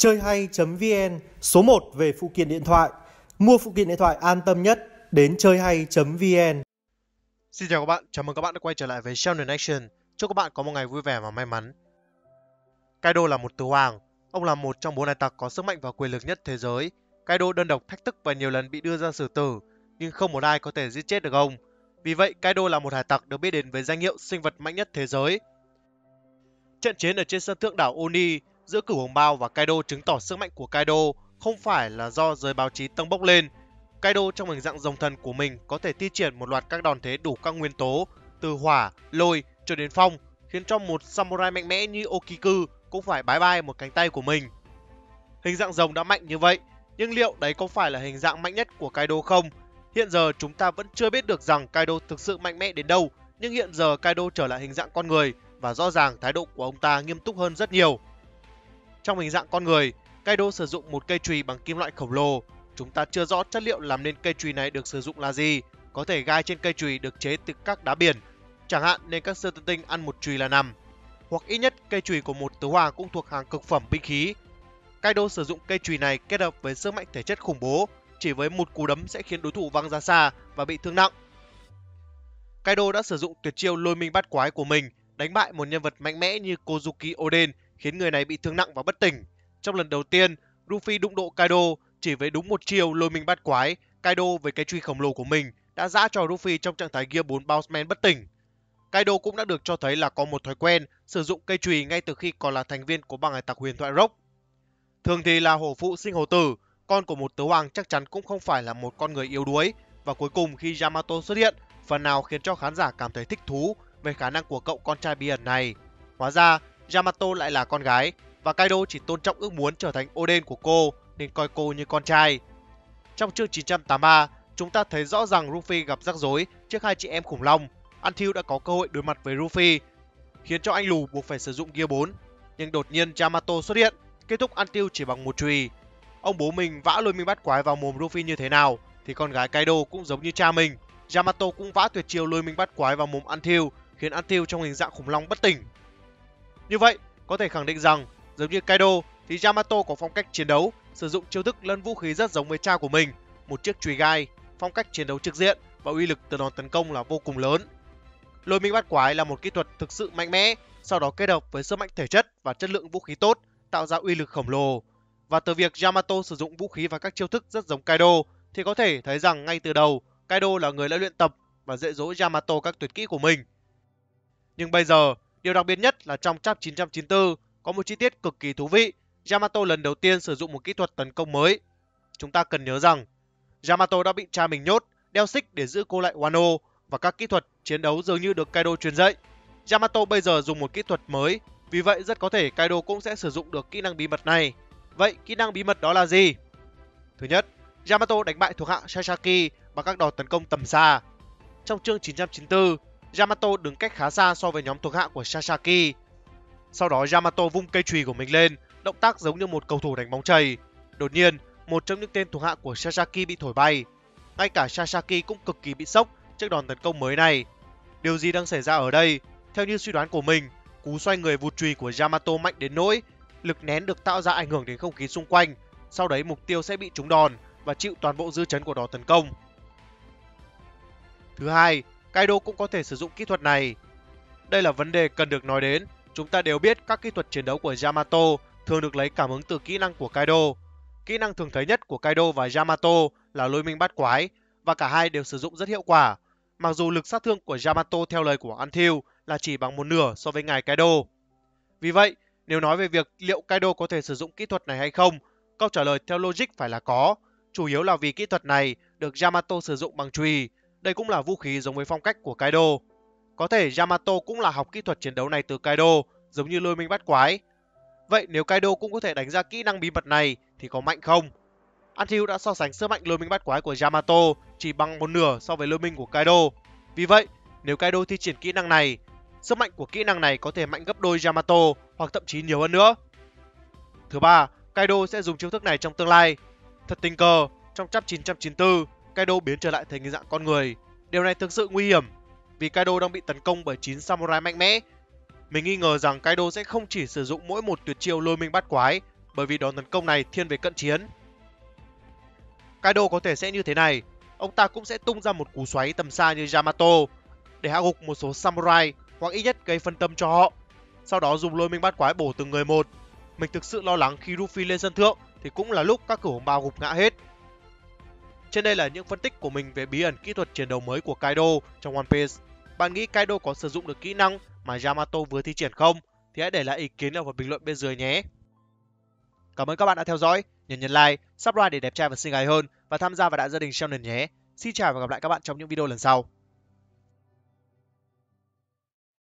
Chơi hay.vn, số 1 về phụ kiện điện thoại. Mua phụ kiện điện thoại an tâm nhất đến chơi hay.vn. Xin chào các bạn, chào mừng các bạn đã quay trở lại với Sheldon Action. Chúc các bạn có một ngày vui vẻ và may mắn. Kaido là một tứ hoàng. Ông là một trong bốn hải tặc có sức mạnh và quyền lực nhất thế giới. Kaido đơn độc thách thức và nhiều lần bị đưa ra xử tử, nhưng không một ai có thể giết chết được ông. Vì vậy, Kaido là một hải tặc được biết đến với danh hiệu sinh vật mạnh nhất thế giới. Trận chiến ở trên sân thượng đảo Oni giữa cửu hồng bao và Kaido chứng tỏ sức mạnh của Kaido không phải là do giới báo chí tăng bốc lên. Kaido trong hình dạng rồng thần của mình có thể thi triển một loạt các đòn thế đủ các nguyên tố, từ hỏa, lôi cho đến phong, khiến cho một samurai mạnh mẽ như Okiku cũng phải bái bai một cánh tay của mình. Hình dạng rồng đã mạnh như vậy, nhưng liệu đấy có phải là hình dạng mạnh nhất của Kaido không? Hiện giờ chúng ta vẫn chưa biết được rằng Kaido thực sự mạnh mẽ đến đâu, nhưng hiện giờ Kaido trở lại hình dạng con người và rõ ràng thái độ của ông ta nghiêm túc hơn rất nhiều. Trong hình dạng con người, Kaido sử dụng một cây chùy bằng kim loại khổng lồ. Chúng ta chưa rõ chất liệu làm nên cây chùy này được sử dụng là gì. Có thể gai trên cây chùy được chế từ các đá biển, chẳng hạn nên các sơ tân tinh ăn một chùy là nằm. Hoặc ít nhất cây chùy của một tứ hoàng cũng thuộc hàng cực phẩm binh khí. Kaido sử dụng cây chùy này kết hợp với sức mạnh thể chất khủng bố, chỉ với một cú đấm sẽ khiến đối thủ văng ra xa và bị thương nặng. Kaido đã sử dụng tuyệt chiêu lôi minh bắt quái của mình đánh bại một nhân vật mạnh mẽ như Kozuki Oden khiến người này bị thương nặng và bất tỉnh. Trong lần đầu tiên, Luffy đụng độ Kaido chỉ với đúng một chiều lôi mình bắt quái, Kaido với cái truy khổng lồ của mình đã giã cho Luffy trong trạng thái Gear 4 Bounceman bất tỉnh. Kaido cũng đã được cho thấy là có một thói quen sử dụng cây chùy ngay từ khi còn là thành viên của băng hải tặc huyền thoại Rock. Thường thì là hổ phụ sinh hổ tử, con của một tứ hoàng chắc chắn cũng không phải là một con người yếu đuối và cuối cùng khi Yamato xuất hiện, phần nào khiến cho khán giả cảm thấy thích thú về khả năng của cậu con trai bí ẩn này. Hóa ra, Yamato lại là con gái và Kaido chỉ tôn trọng ước muốn trở thành Oden của cô nên coi cô như con trai. Trong chương 983, chúng ta thấy rõ rằng Luffy gặp rắc rối trước hai chị em khủng long. Until đã có cơ hội đối mặt với Luffy, khiến cho anh lù buộc phải sử dụng Gear 4. Nhưng đột nhiên Yamato xuất hiện, kết thúc Until chỉ bằng một chùy. Ông bố mình vã lôi minh bắt quái vào mồm Luffy như thế nào, thì con gái Kaido cũng giống như cha mình. Yamato cũng vã tuyệt chiêu lôi minh bắt quái vào mồm Until, khiến Until trong hình dạng khủng long bất tỉnh. Như vậy, có thể khẳng định rằng, giống như Kaido thì Yamato có phong cách chiến đấu, sử dụng chiêu thức lẫn vũ khí rất giống với cha của mình, một chiếc chùy gai, phong cách chiến đấu trực diện và uy lực từ đòn tấn công là vô cùng lớn. Lôi minh bát quái là một kỹ thuật thực sự mạnh mẽ, sau đó kết hợp với sức mạnh thể chất và chất lượng vũ khí tốt, tạo ra uy lực khổng lồ. Và từ việc Yamato sử dụng vũ khí và các chiêu thức rất giống Kaido thì có thể thấy rằng ngay từ đầu Kaido là người đã luyện tập và dạy dỗ Yamato các tuyệt kỹ của mình. Nhưng bây giờ, điều đặc biệt nhất là trong chap 994 có một chi tiết cực kỳ thú vị. Yamato lần đầu tiên sử dụng một kỹ thuật tấn công mới. Chúng ta cần nhớ rằng, Yamato đã bị cha mình nhốt, đeo xích để giữ cô lại Wano và các kỹ thuật chiến đấu dường như được Kaido truyền dạy. Yamato bây giờ dùng một kỹ thuật mới, vì vậy rất có thể Kaido cũng sẽ sử dụng được kỹ năng bí mật này. Vậy kỹ năng bí mật đó là gì? Thứ nhất, Yamato đánh bại thuộc hạ Sasaki bằng các đòn tấn công tầm xa. Trong chương 994, Yamato đứng cách khá xa so với nhóm thuộc hạ của Sasaki. Sau đó Yamato vung cây chùy của mình lên, động tác giống như một cầu thủ đánh bóng chày. Đột nhiên, một trong những tên thuộc hạ của Sasaki bị thổi bay. Ngay cả Sasaki cũng cực kỳ bị sốc trước đòn tấn công mới này. Điều gì đang xảy ra ở đây? Theo như suy đoán của mình, cú xoay người vụt chùy của Yamato mạnh đến nỗi lực nén được tạo ra ảnh hưởng đến không khí xung quanh. Sau đấy mục tiêu sẽ bị trúng đòn và chịu toàn bộ dư chấn của đòn tấn công. Thứ hai, Kaido cũng có thể sử dụng kỹ thuật này. Đây là vấn đề cần được nói đến. Chúng ta đều biết các kỹ thuật chiến đấu của Yamato thường được lấy cảm hứng từ kỹ năng của Kaido. Kỹ năng thường thấy nhất của Kaido và Yamato là lôi minh bát quái và cả hai đều sử dụng rất hiệu quả. Mặc dù lực sát thương của Yamato theo lời của Until là chỉ bằng một nửa so với ngài Kaido. Vì vậy, nếu nói về việc liệu Kaido có thể sử dụng kỹ thuật này hay không, câu trả lời theo logic phải là có. Chủ yếu là vì kỹ thuật này được Yamato sử dụng bằng chùy đây cũng là vũ khí giống với phong cách của Kaido. Có thể Yamato cũng là học kỹ thuật chiến đấu này từ Kaido, giống như lôi minh bắt quái. Vậy nếu Kaido cũng có thể đánh ra kỹ năng bí mật này thì có mạnh không? Antiu đã so sánh sức mạnh lôi minh bắt quái của Yamato chỉ bằng một nửa so với lôi minh của Kaido. Vì vậy, nếu Kaido thi triển kỹ năng này, sức mạnh của kỹ năng này có thể mạnh gấp đôi Yamato hoặc thậm chí nhiều hơn nữa. Thứ ba, Kaido sẽ dùng chiêu thức này trong tương lai. Thật tình cờ, trong chapter 994, Kaido biến trở lại thành hình dạng con người. Điều này thực sự nguy hiểm vì Kaido đang bị tấn công bởi 9 samurai mạnh mẽ. Mình nghi ngờ rằng Kaido sẽ không chỉ sử dụng mỗi một tuyệt chiêu lôi minh bắt quái bởi vì đòn tấn công này thiên về cận chiến. Kaido có thể sẽ như thế này, ông ta cũng sẽ tung ra một cú xoáy tầm xa như Yamato để hạ gục một số samurai hoặc ít nhất gây phân tâm cho họ. Sau đó dùng lôi minh bát quái bổ từng người một. Mình thực sự lo lắng khi Luffy lên sân thượng thì cũng là lúc các cửu hồng bao gục ngã hết. Trên đây là những phân tích của mình về bí ẩn kỹ thuật chiến đấu mới của Kaido trong One Piece. Bạn nghĩ Kaido có sử dụng được kỹ năng mà Yamato vừa thi triển không? Thì hãy để lại ý kiến ở phần bình luận bên dưới nhé. Cảm ơn các bạn đã theo dõi, nhấn nhấn like, subscribe để đẹp trai và xinh gái hơn và tham gia vào đại gia đình Shonen nhé. Xin chào và gặp lại các bạn trong những video lần sau.